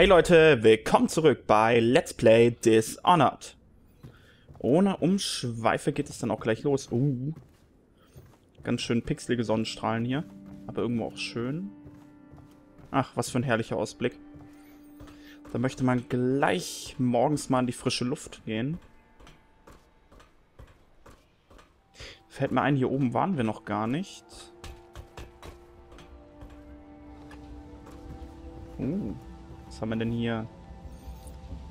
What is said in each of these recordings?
Hey Leute, willkommen zurück bei Let's Play Dishonored. Ohne Umschweife geht es dann auch gleich los. Uh, ganz schön pixelige Sonnenstrahlen hier, aber irgendwo auch schön. Ach, was für ein herrlicher Ausblick. Da möchte man gleich morgens mal in die frische Luft gehen. Fällt mir ein, hier oben waren wir noch gar nicht. Uh, haben wir denn hier?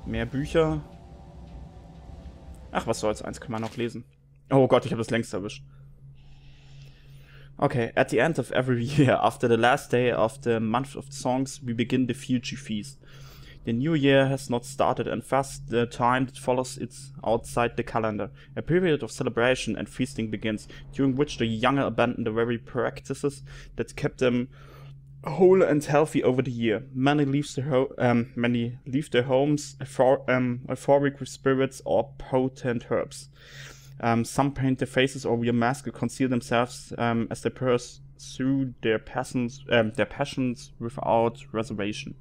Mehr Bücher. Ach, was soll's, eins kann man noch lesen. Oh Gott, ich habe das längst erwischt. Okay, at the end of every year, after the last day of the month of songs, we begin the Fuji feast. The new year has not started and thus the time that follows is outside the calendar. A period of celebration and feasting begins, during which the young abandon the very practices that kept them whole and healthy over the year. Many leave their, ho- um, many leave their homes euphor- um, euphoric with spirits or potent herbs. Um, some paint their faces or wear masks to conceal themselves um, as they pursue their passions, um, their passions without reservation.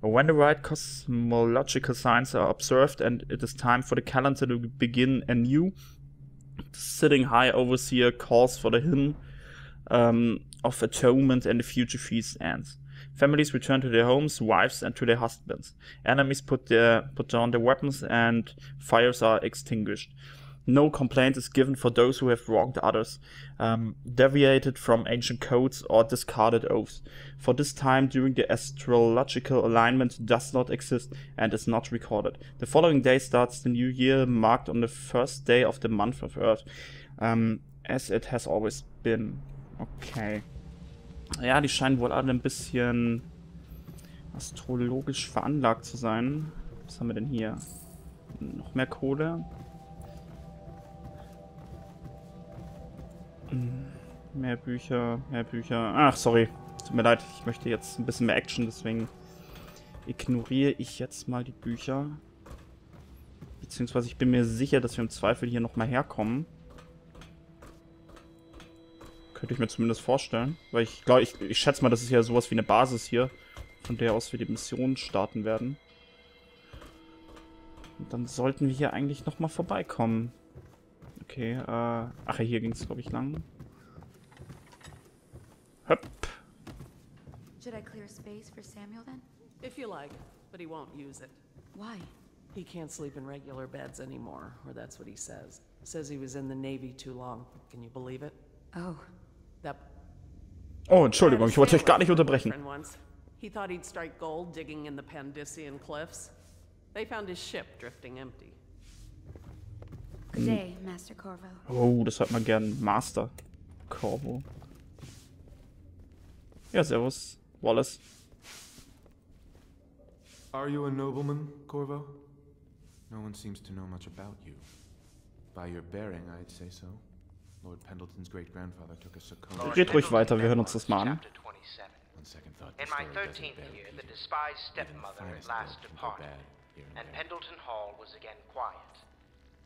When the right cosmological signs are observed and it is time for the calendar to begin anew, the sitting high overseer calls for the hymn um, of atonement and the future feast ends. Families return to their homes, wives, and to their husbands. Enemies put their put down their weapons, and fires are extinguished. No complaint is given for those who have wronged others, um, deviated from ancient codes, or discarded oaths. For this time during the astrological alignment does not exist and is not recorded. The following day starts the new year, marked on the first day of the month of Earth, um, as it has always been. Okay. Ja, die scheinen wohl alle ein bisschen astrologisch veranlagt zu sein. Was haben wir denn hier? Noch mehr Kohle. Hm, Mehr Bücher, mehr Bücher. Ach, sorry. Tut mir leid, ich möchte jetzt ein bisschen mehr Action, deswegen ignoriere ich jetzt mal die Bücher. Beziehungsweise ich bin mir sicher, dass wir im Zweifel hier nochmal herkommen. Könnte ich mir zumindest vorstellen. Weil ich glaube, ich, ich schätze mal, das ist ja sowas wie eine Basis hier, von der aus wir die Mission starten werden. Und dann sollten wir hier eigentlich nochmal vorbeikommen. Okay, äh. Ach ja, hier ging es, glaube ich, lang. Höpp. Should I clear space for Samuel then? If you like, but he won't use it. Why? He can't sleep in regular beds anymore, or that's what he says. Says he was in the Navy too long. Can you believe it? Oh, Oh, Entschuldigung, ich wollte euch gar nicht unterbrechen. He thought he'd strike gold digging in the Pandician cliffs. They found his ship drifting empty. good day, Master Corvo. Oh, das hört man gern. Master. Corvo. Ja, servus. Wallace. Are you a nobleman, Corvo? No one seems to know much about you. By your bearing, I'd say so. Lord Pendleton's great-grandfather took a Sakona. Red ruhig weiter, wir hören uns das mal an. Chapter 27. On second thought, In my 13th year, the despised stepmother at finest last blood can go departed, and and. Pendleton Hall was again quiet,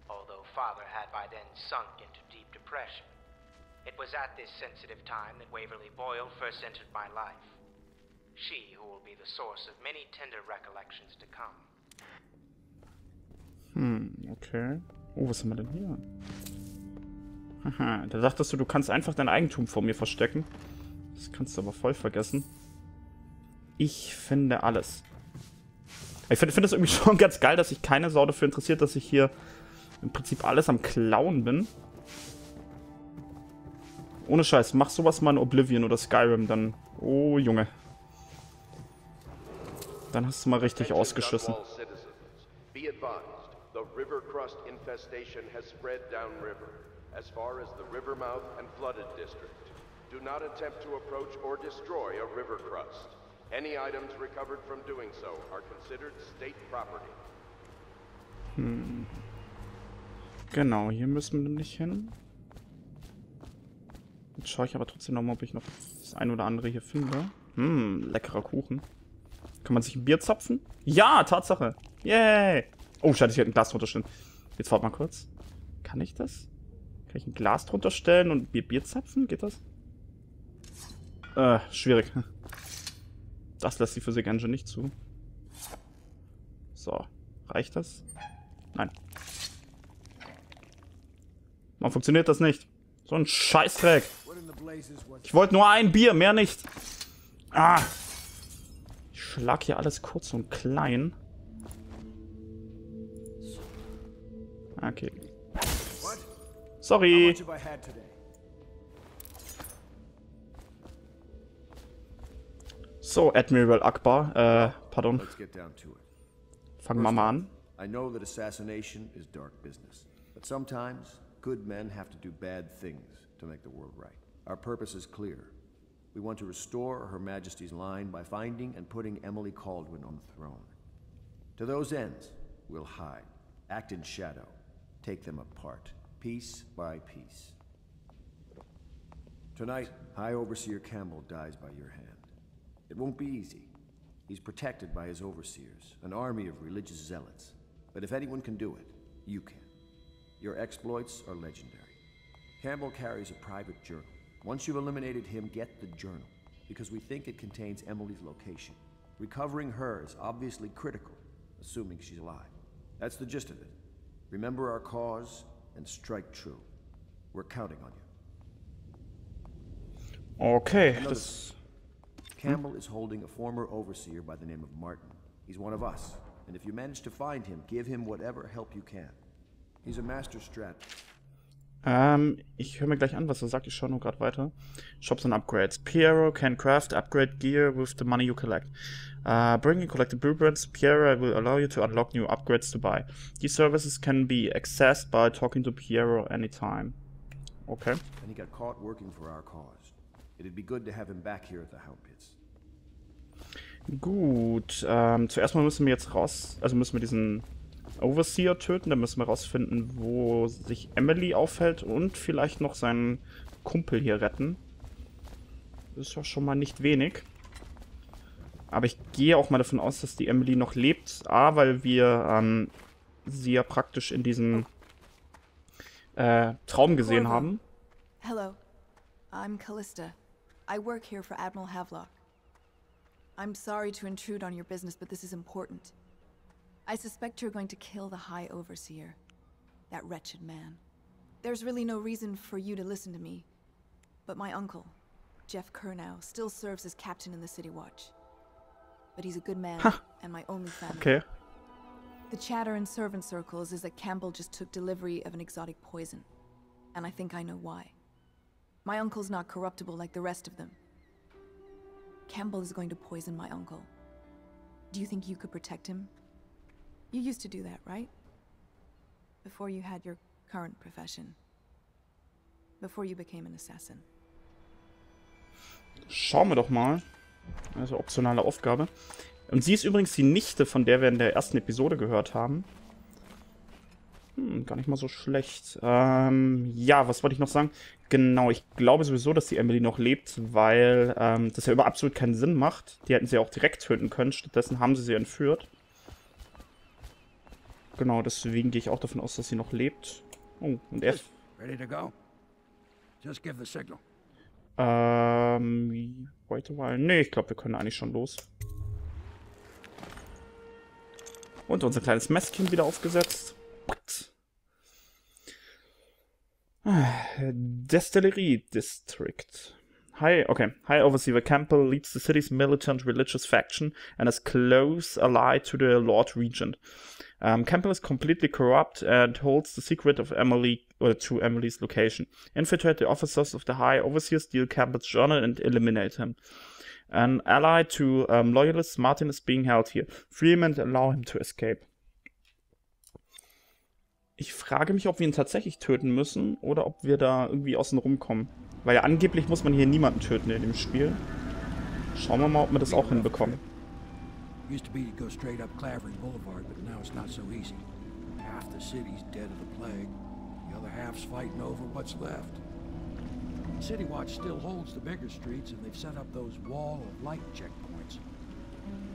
although father had by then sunk into deep depression. It was at this sensitive time that Waverly Boyle first entered my life. She who will be the source of many tender recollections to come. Hm, okay. Oh, was haben wir denn hier? Haha, da dachtest du, du kannst einfach dein Eigentum vor mir verstecken. Das kannst du aber voll vergessen. Ich finde alles. Ich finde find das irgendwie schon ganz geil, dass sich keine Sau dafür interessiert, dass ich hier im Prinzip alles am Klauen bin. Ohne Scheiß, mach sowas mal in Oblivion oder Skyrim, dann... Oh, Junge. Dann hast du mal richtig ausgeschissen. Be advised, the river crust infestation has spread downriver, as far as the river mouth and flooded district. Do not attempt to approach or destroy a river crust. Any items recovered from doing so are considered state property. Genau, hier müssen wir nicht hin. Jetzt schaue ich aber trotzdem noch mal, ob ich noch das ein oder andere hier finde. Hm, leckerer Kuchen. Kann man sich ein Bier zapfen? Ja, Tatsache. Yay. Oh, scheiße, ich hätte ein Glas drunter stellen. Jetzt warte mal kurz. Kann ich das? Kann ich ein Glas drunter stellen und Bier, Bier zapfen? Geht das? Äh, schwierig. Das lässt die Physik Engine nicht zu. So, reicht das? Nein. Warum funktioniert das nicht? So ein Scheißdreck. Ich wollte nur ein Bier, mehr nicht. Ah. Ich schlag hier alles kurz und klein. Okay. Sorry. So, Admiral Akbar, äh, pardon. Let's get down to it. Fangen wir mal an. I know that assassination is dark business, but sometimes good men have to do bad things to make the world right. Our purpose is clear. We want to restore Her Majesty's line by finding and putting Emily Caldwin on the throne. To those ends, we'll hide, act in shadow, take them apart, piece by piece. Tonight, High Overseer Campbell dies by your hand. It won't be easy. He's protected by his overseers, an army of religious zealots. But if anyone can do it, you can. Your exploits are legendary. Campbell carries a private journal. Once you've eliminated him, get the journal, because we think it contains Emily's location. Recovering her is obviously critical, assuming she's alive. That's the gist of it. Remember our cause and strike true. We're counting on you. Okay. Campbell is holding a former overseer by the name of Martin. He's one of us, and if you manage to find him, give him whatever help you can. He's a master strat. Ähm, ich höre mir gleich an, was er sagt. Ich schaue nur gerade weiter. Shops and Upgrades. Piero can craft upgrade gear with the money you collect. Uh, bringing collected blueprints, Piero will allow you to unlock new upgrades to buy. These services can be accessed by talking to Piero anytime. Okay. And he got caught working for our cause. It'd be good to have him back here at the Hound Pits. Gut, ähm, zuerst mal müssen wir jetzt raus, also müssen wir diesen Overseer töten, dann müssen wir rausfinden, wo sich Emily aufhält und vielleicht noch seinen Kumpel hier retten. Das ist ja schon mal nicht wenig. Aber ich gehe auch mal davon aus, dass die Emily noch lebt. A, weil wir ähm, sie ja praktisch in diesem äh, Traum gesehen haben. Hello. I'm Callista. I work here for Admiral Havelock. I'm sorry to intrude on your business, but this is important. I suspect you're going to kill the High Overseer. That wretched man. There's really no reason for you to listen to me. But my uncle, Jeff Kernow, still serves as captain in the City Watch. But he's a good man, and my only family. Okay. The chatter in servant circles is that Campbell just took delivery of an exotic poison. And I think I know why. My uncle's not corruptible like the rest of them. Campbell is going to poison my uncle. Do you think you could protect him? You used to do that, right? Before you had your current profession. Before you became an assassin. Schauen wir doch mal. Also optionale Aufgabe. Und sie ist übrigens die Nichte, von der wir in der ersten Episode gehört haben. Hm, gar nicht mal so schlecht. Ähm, ja, was wollte ich noch sagen? Genau, ich glaube sowieso, dass die Emily noch lebt, weil ähm, das ja über absolut keinen Sinn macht. Die hätten sie auch direkt töten können, stattdessen haben sie sie entführt. Genau, deswegen gehe ich auch davon aus, dass sie noch lebt. Oh, und er... Ready to go? Just give the signal. Ähm, wait a while. Nee, ich glaube, wir können eigentlich schon los. Und unser kleines Messchen wieder aufgesetzt. Destillery District. Hi, okay. High Overseer Campbell leads the city's militant religious faction and is close ally to the Lord Regent. Um, Campbell is completely corrupt and holds the secret of Emily or to Emily's location. Infiltrate the officers of the High Overseer, steal Campbell's journal, and eliminate him. An ally to um, loyalists, Martin is being held here. Free him and allow him to escape. Ich frage mich, ob wir ihn tatsächlich töten müssen oder ob wir da irgendwie außen rumkommen. Weil ja angeblich muss man hier niemanden töten in dem Spiel. Schauen wir mal, ob wir das auch hinbekommen. Used to be to go straight up Clavering Boulevard, but now it's not so easy. Half the city's dead of the plague. The other half's fighting over what's left. City Watch still holds the bigger streets, and they've set up those wall of light checkpoints.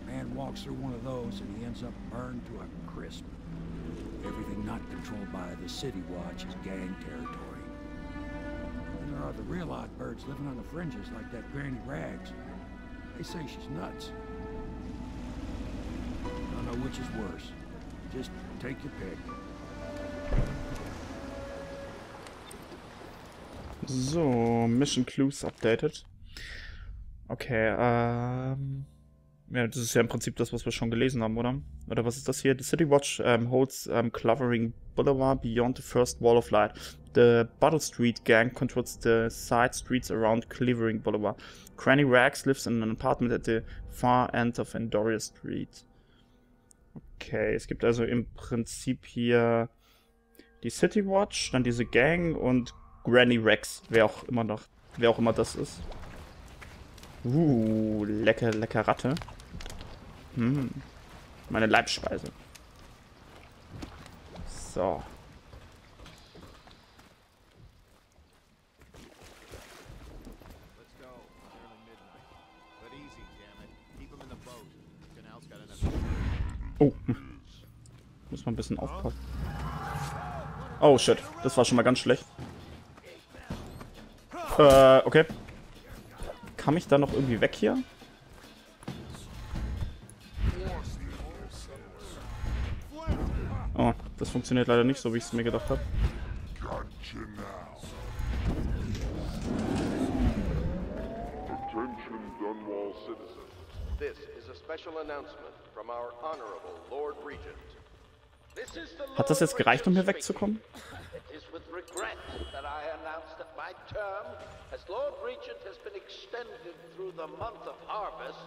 Man walks through one of those, and he ends up burned to a crisp. Everything not controlled by the City Watch is gang territory. And there are the real odd birds living on the fringes like that Granny Rags. They say she's nuts. Know which is worse. Just take your pick. So, Mission Clues updated. Okay, ähm. Ja, das ist ja im Prinzip das, was wir schon gelesen haben, oder? Oder was ist das hier? The City Watch um, holds um, Clovering Boulevard beyond the first wall of light. The Bottle Street gang controls the side streets around Clovering Boulevard. Granny Rags lives in an apartment at the far end of Andoria Street. Okay, es gibt also im Prinzip hier die City Watch, dann diese Gang und Granny Rex, wer auch immer noch, wer auch immer das ist. Uh, lecker, lecker Ratte. Hm. Meine Leibspeise. So. Oh. Muss man ein bisschen aufpassen. Oh shit, das war schon mal ganz schlecht. Äh, okay. Kam ich da noch irgendwie weg hier? Oh, das funktioniert leider nicht so, wie ich es mir gedacht habe. Hat das jetzt gereicht, um hier wegzukommen? It is with regret that I announce that my term as Lord Regent has been extended through the month of harvest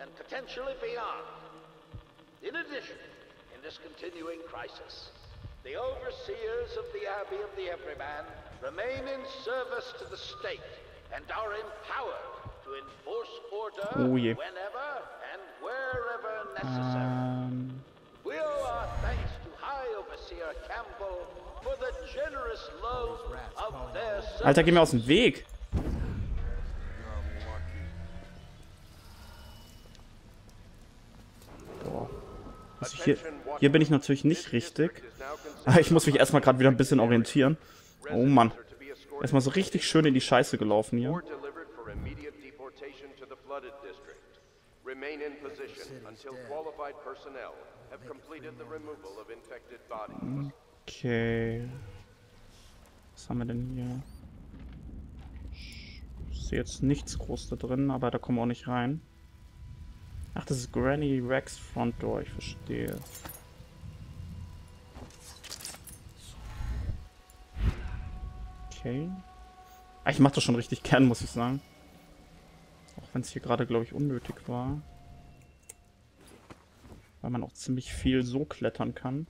and potentially beyond. In addition, in this continuing crisis, the overseers of the Abbey of the Everyman remain in service to the state and are empowered to enforce order Oh je. whenever and wherever necessary. Ähm, Alter, geh mir aus dem Weg. Boah. Also hier, hier bin ich natürlich nicht richtig. Aber ich muss mich erstmal gerade wieder ein bisschen orientieren. Oh Mann. Erstmal so richtig schön in die Scheiße gelaufen hier. Remain in position until qualified personnel have completed the removal of infected bodies. Okay. Was haben wir denn hier? Ich sehe jetzt nichts groß da drin, aber da kommen wir auch nicht rein. Ach, das ist Granny Rex Front Door, ich verstehe. Okay. Ah, ich mache das schon richtig gern, muss ich sagen. Auch wenn es hier gerade, glaube ich, unnötig war. Weil man auch ziemlich viel so klettern kann.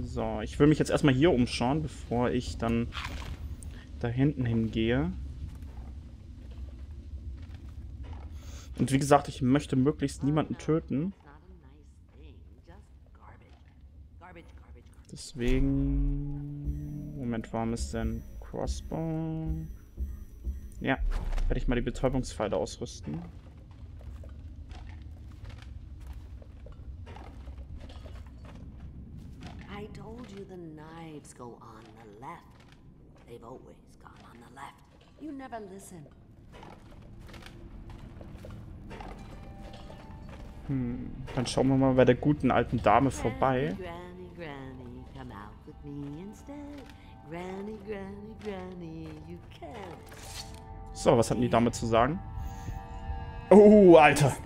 So, ich will mich jetzt erstmal hier umschauen, bevor ich dann da hinten hingehe. Und wie gesagt, ich möchte möglichst niemanden töten. Deswegen... Moment, warum ist denn Crossbow? Ja, werde ich mal die Betäubungspfeile ausrüsten. I told you the knives go on the left. They've always gone on the left. You never listen. Hm, dann schauen wir mal bei der guten alten Dame vorbei. Granny, Granny, come out with me instead. Granny, Granny, Granny, you can. So, was hat denn die Dame zu sagen? Oh, Alter.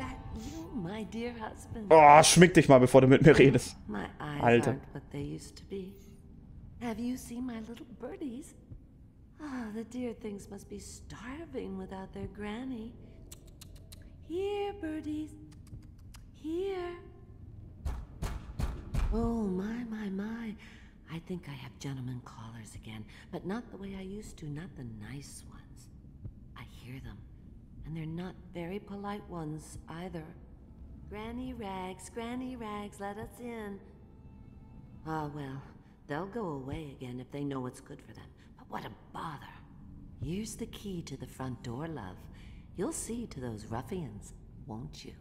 Oh, schmick dich mal, bevor du mit mir redest. Alter. Have you seen my little birdies? Ah, the dear things must be starving without their granny. Here, birdies. Here. Oh, my, my, my. I think I have gentlemen callers again, but not the way I used to, not the nice ones. I hear them, and they're not very polite ones either. Granny Rags, Granny Rags, let us in. Ah, well, they'll go away again if they know what's good for them. What a bother. Here's the key to the front door, love. You'll see to those ruffians, won't you?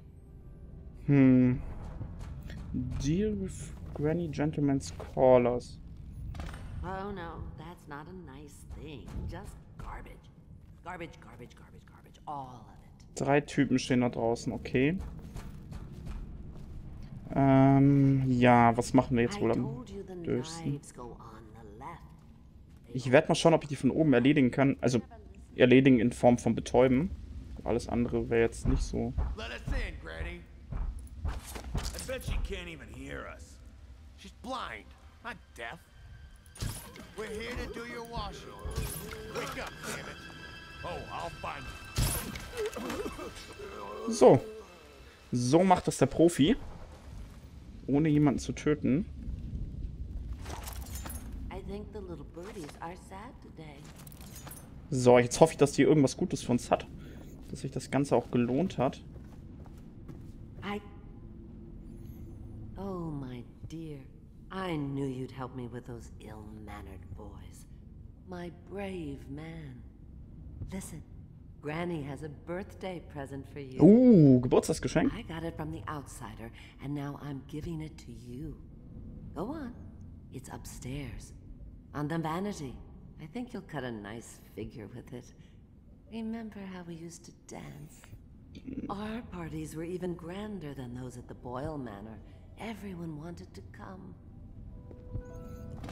Hm. Deal with Granny Gentleman's Callers. Oh no, that's not a nice thing. Just garbage. Garbage, garbage, garbage, garbage. All of it. Drei Typen stehen da draußen, okay. Ähm, ja, was machen wir jetzt wohl am dürfsten? knives go on the left. Ich werde mal schauen, ob ich die von oben erledigen kann. Also erledigen in Form von Betäuben. Alles andere wäre jetzt nicht so. We're here to do your washing. Wake up, damn it. Oh, I'll find you. So. So macht das der Profi. Ohne jemanden zu töten. So, jetzt hoffe ich, dass die irgendwas Gutes für uns hat. Dass sich das Ganze auch gelohnt hat. I. Oh, my dear. I knew you'd help me with those ill mannered boys. My brave man. Listen, Granny has a birthday present for you. Uh, Geburtstagsgeschenk. I got it from the outsider, and now I'm giving it to you. Go on. It's upstairs. On the vanity. I think you'll cut a nice figure with it. Remember how we used to dance? Our parties were even grander than those at the Boyle Manor. Everyone wanted to come.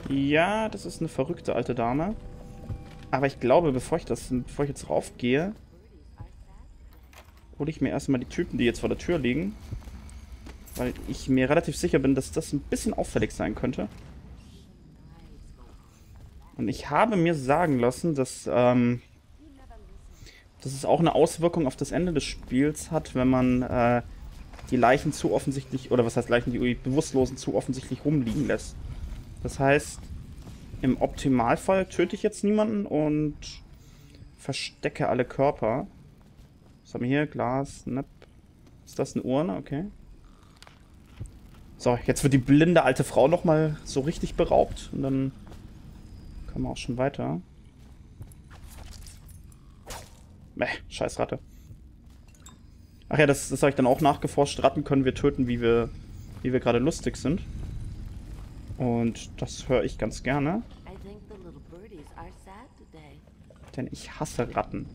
Ja, das ist eine verrückte alte Dame. Aber ich glaube, bevor ich das, bevor ich jetzt raufgehe, hole ich mir erstmal die Typen, die jetzt vor der Tür liegen. Weil ich mir relativ sicher bin, dass das ein bisschen auffällig sein könnte. Und ich habe mir sagen lassen, dass, ähm, dass es auch eine Auswirkung auf das Ende des Spiels hat, wenn man äh, die Leichen zu offensichtlich, oder was heißt Leichen, die Bewusstlosen zu offensichtlich rumliegen lässt. Das heißt, im Optimalfall töte ich jetzt niemanden und verstecke alle Körper. Was haben wir hier? Glas, Nepp. Ist das eine Urne? Okay. So, jetzt wird die blinde alte Frau nochmal so richtig beraubt. Und dann können wir auch schon weiter. Meh, scheiß Ratte. Ach ja, das, das habe ich dann auch nachgeforscht. Ratten können wir töten, wie wir, wie wir gerade lustig sind. Und das höre ich ganz gerne. Denn ich hasse Ratten.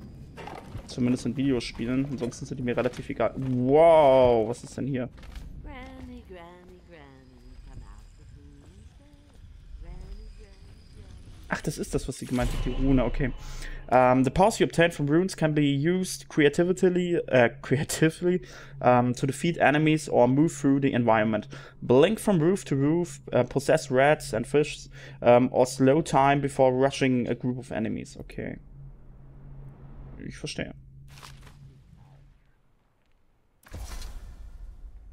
Zumindest in Videospielen. Ansonsten sind die mir relativ egal. Wow, was ist denn hier? Granny, Granny, Granny, come out with me instead. Granny, Granny, Granny. Ach, das ist das, was sie gemeint hat, die Rune, okay. Um, the powers you obtain from runes can be used creatively, uh, creatively um, to defeat enemies or move through the environment. Blink from roof to roof, uh, possess rats and fish, um, or slow time before rushing a group of enemies. Okay. Ich verstehe.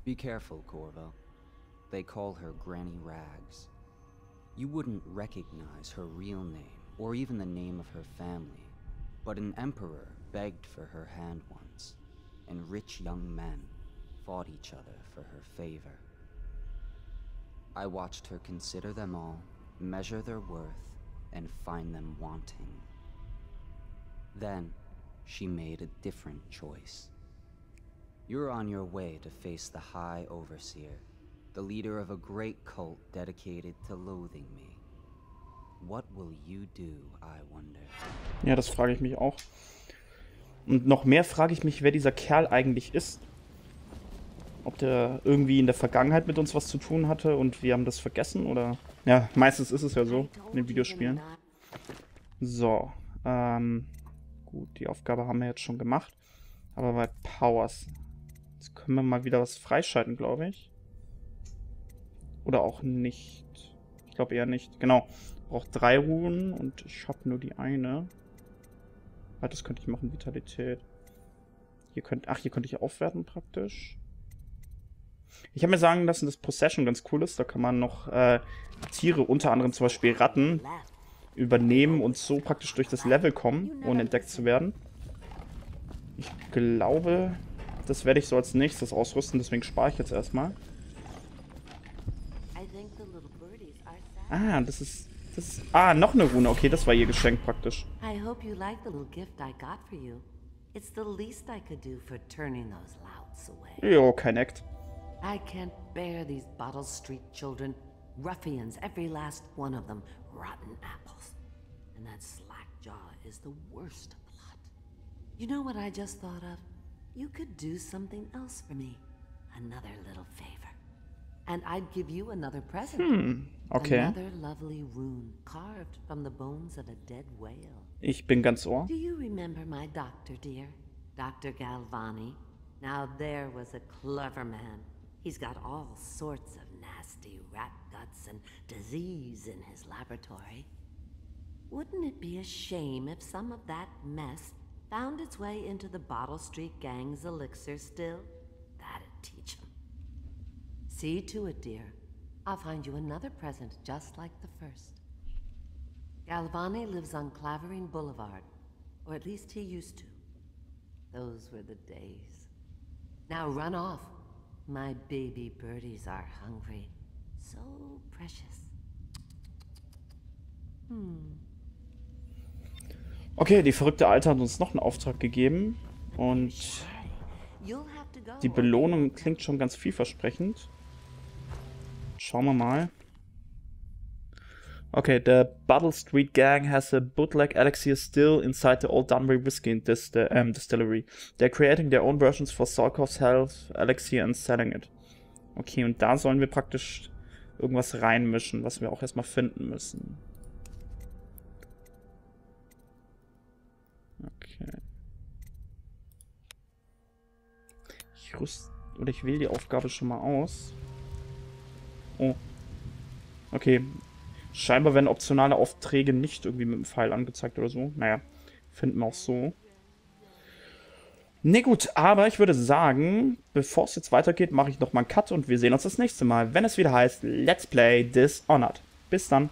Be careful, Corvo. They call her Granny Rags. You wouldn't recognize her real name, or even the name of her family, but an emperor begged for her hand once, and rich young men fought each other for her favor. I watched her consider them all, measure their worth, and find them wanting. Then, she made a different choice. You're on your way to face the High Overseer, the leader of a great cult dedicated to loathing me. What will you do, I wonder? Ja, das frage ich mich auch. Und noch mehr frage ich mich, wer dieser Kerl eigentlich ist. Ob der irgendwie in der Vergangenheit mit uns was zu tun hatte und wir haben das vergessen oder... Ja, meistens ist es ja so in den Videospielen. So, ähm... Gut, die Aufgabe haben wir jetzt schon gemacht. Aber bei Powers... Jetzt können wir mal wieder was freischalten, glaube ich. Oder auch nicht. Ich glaube eher nicht. Genau. Braucht drei Ruhen und ich habe nur die eine. Ah, das könnte ich machen, Vitalität. Hier könnt, ach, hier könnte ich aufwerten praktisch. Ich habe mir sagen lassen, dass Possession ganz cool ist. Da kann man noch äh, Tiere, unter anderem zum Beispiel Ratten, übernehmen und so praktisch durch das Level kommen, ohne entdeckt zu werden. Ich glaube, das werde ich so als nächstes ausrüsten, deswegen spare ich jetzt erstmal. I think the little birdies are sad. Ah, das ist, das ist... Ah, noch eine Rune. Okay, das war ihr Geschenk praktisch. I hope you like the little gift I got for you. It's the least I could do for turning those louts away. Jo, kein Act. I can't bear these Bottle Street children. Ruffians, every last one of them. Rotten apples. And that slack jaw is the worst lot. You know what I just thought of? You could do something else for me. Another little favor. And I'd give you another present. Hm, okay. Another lovely rune carved from the bones of a dead whale. Ich bin ganz ohr. Do you remember my doctor, dear? Dr. Galvani? Now there was a clever man. He's got all sorts of nasty rat guts and disease in his laboratory. Wouldn't it be a shame if some of that mess found its way into the Bottle Street Gang's elixir still? That'd teach 'em. See to it, dear. I'll find you another present just like the first. Galvani lives on Clavering Boulevard, or at least he used to. Those were the days. Now run off. My baby birdies are hungry. So precious. Hmm. Okay, die verrückte Alte hat uns noch einen Auftrag gegeben. Und die Belohnung klingt schon ganz vielversprechend. Schauen wir mal. Okay, the Battle Street Gang has a bootleg elixir still inside the old Dunbury Whiskey dist um, distillery. They're creating their own versions for Salkov's Health Elixir and selling it. Okay, und da sollen wir praktisch irgendwas reinmischen, was wir auch erstmal finden müssen. Okay. Ich rüst oder ich wähle die Aufgabe schon mal aus. Oh. Okay. Scheinbar werden optionale Aufträge nicht irgendwie mit dem Pfeil angezeigt oder so. Naja, finden wir auch so. Ne gut, aber ich würde sagen, bevor es jetzt weitergeht, mache ich nochmal einen Cut und wir sehen uns das nächste Mal, wenn es wieder heißt Let's Play Dishonored. Bis dann.